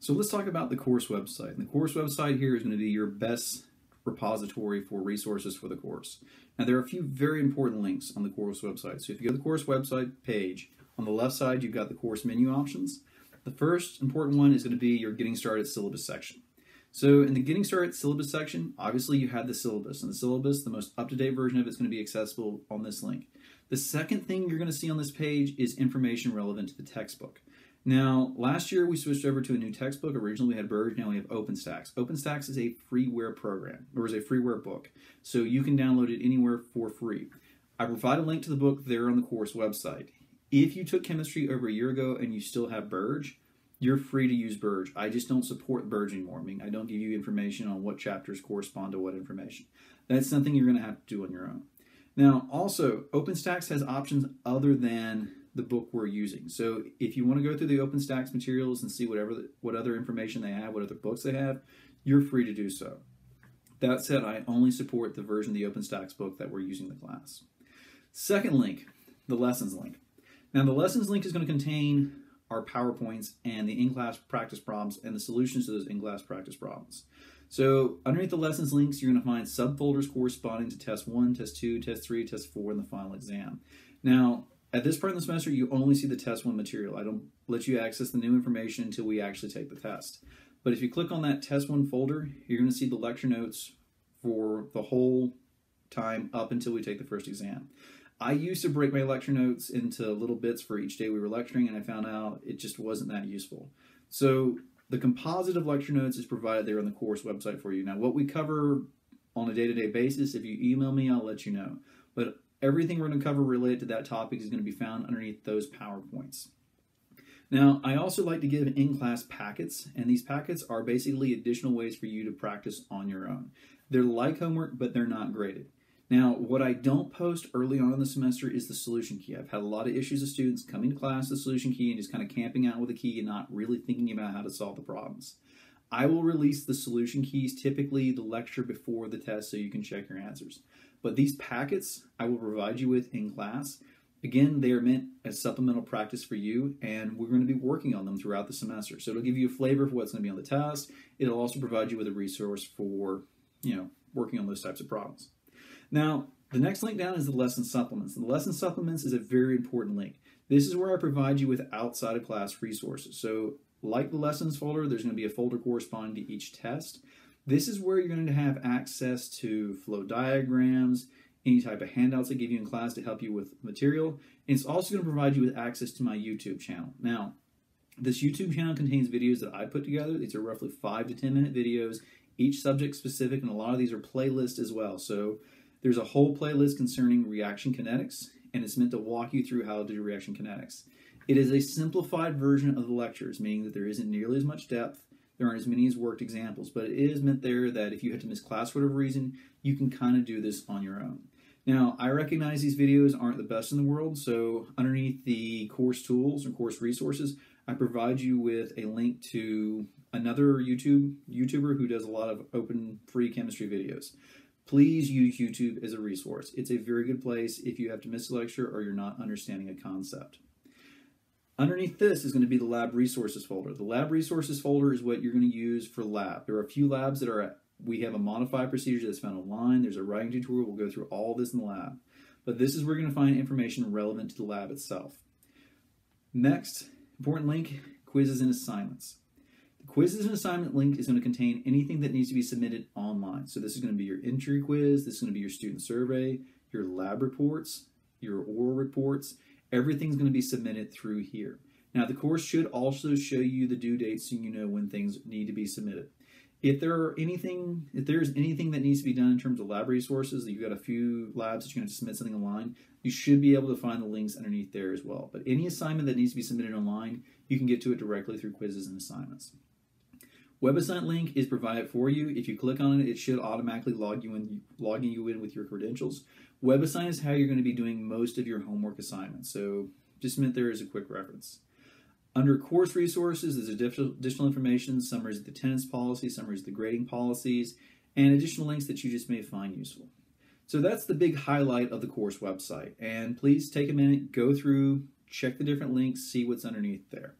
So let's talk about the course website. And the course website here is going to be your best repository for resources for the course. Now there are a few very important links on the course website. So if you go to the course website page, on the left side you've got the course menu options. The first important one is going to be your getting started syllabus section. So in the getting started syllabus section, obviously you have the syllabus, and the syllabus, the most up-to-date version of it is going to be accessible on this link. The second thing you're going to see on this page is information relevant to the textbook. Now, last year we switched over to a new textbook. Originally we had Burdge, now we have OpenStax. OpenStax is a freeware program, or is a freeware book, so you can download it anywhere for free. I provide a link to the book there on the course website. If you took chemistry over a year ago and you still have Burdge, you're free to use Burdge. I just don't support Burdge anymore. I mean, I don't give you information on what chapters correspond to what information. That's something you're going to have to do on your own. Now, also, OpenStax has options other than the book we're using. So if you want to go through the OpenStax materials and see whatever what other information they have, what other books they have, you're free to do so. That said, I only support the version of the OpenStax book that we're using in the class. Second link, the lessons link. Now the lessons link is going to contain our PowerPoints and the in-class practice problems and the solutions to those in-class practice problems. So underneath the lessons links, you're going to find subfolders corresponding to test one, test two, test three, test four, and the final exam. Now, at this part in the semester, you only see the test one material. I don't let you access the new information until we actually take the test. But if you click on that test one folder, you're going to see the lecture notes for the whole time up until we take the first exam. I used to break my lecture notes into little bits for each day we were lecturing, and I found out it just wasn't that useful. So the composite of lecture notes is provided there on the course website for you. Now, what we cover on a day-to-day basis, if you email me, I'll let you know. But everything we're going to cover related to that topic is going to be found underneath those PowerPoints. Now, I also like to give in-class packets, and these packets are basically additional ways for you to practice on your own. They're like homework, but they're not graded. Now, what I don't post early on in the semester is the solution key. I've had a lot of issues with students coming to class with the solution key and just kind of camping out with the key and not really thinking about how to solve the problems. I will release the solution keys typically the lecture before the test so you can check your answers. But these packets I will provide you with in class. Again, they are meant as supplemental practice for you, and we're going to be working on them throughout the semester. So it'll give you a flavor for what's going to be on the test. It'll also provide you with a resource for, you know, working on those types of problems. Now, the next link down is the lesson supplements. The lesson supplements is a very important link. This is where I provide you with outside of class resources. So like the lessons folder, there's going to be a folder corresponding to each test. This is where you're going to have access to flow diagrams, any type of handouts I give you in class to help you with material. And it's also going to provide you with access to my YouTube channel. Now, this YouTube channel contains videos that I put together. These are roughly five to 10 minute videos, each subject specific, and a lot of these are playlists as well. So there's a whole playlist concerning reaction kinetics, and it's meant to walk you through how to do reaction kinetics. It is a simplified version of the lectures, meaning that there isn't nearly as much depth, there aren't as many as worked examples, but it is meant there that if you had to miss class for whatever reason, you can kind of do this on your own. Now, I recognize these videos aren't the best in the world, so underneath the course tools or course resources, I provide you with a link to another YouTube YouTuber who does a lot of open free chemistry videos please use YouTube as a resource. It's a very good place if you have to miss a lecture or you're not understanding a concept. Underneath this is going to be the lab resources folder. The lab resources folder is what you're going to use for lab. There are a few labs that are, we have a modified procedure that's found online. There's a writing tutorial. We'll go through all this in the lab. But this is where you're going to find information relevant to the lab itself. Next, important link, quizzes and assignments. The quizzes and assignment link is going to contain anything that needs to be submitted online. So this is going to be your entry quiz, this is going to be your student survey, your lab reports, your oral reports. Everything's going to be submitted through here. Now the course should also show you the due dates so you know when things need to be submitted. If there are anything, if there's anything that needs to be done in terms of lab resources, you've got a few labs that you're going to submit something online, you should be able to find the links underneath there as well. But any assignment that needs to be submitted online, you can get to it directly through quizzes and assignments. WebAssign link is provided for you. If you click on it, it should automatically log you in, logging you in with your credentials. WebAssign is how you're going to be doing most of your homework assignments. So just meant there as a quick reference. Under course resources, there's additional information, summaries of the attendance policy, summaries of the grading policies, and additional links that you just may find useful. So that's the big highlight of the course website. And please take a minute, go through, check the different links, see what's underneath there.